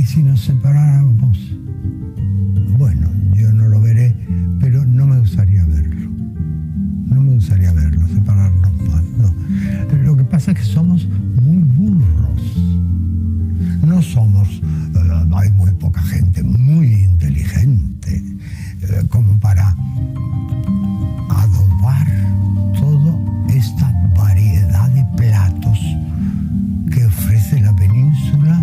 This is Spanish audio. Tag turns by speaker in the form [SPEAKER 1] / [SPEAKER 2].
[SPEAKER 1] ¿y si nos separáramos? Bueno, yo no lo veré, pero no me gustaría verlo. No me gustaría verlo, separarnos más. No. Lo que pasa es que somos muy burros. No somos, eh, hay muy poca gente muy inteligente eh, como para adobar toda esta variedad de platos que ofrece la península